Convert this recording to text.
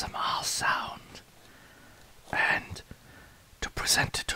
ASMR sound. And to present it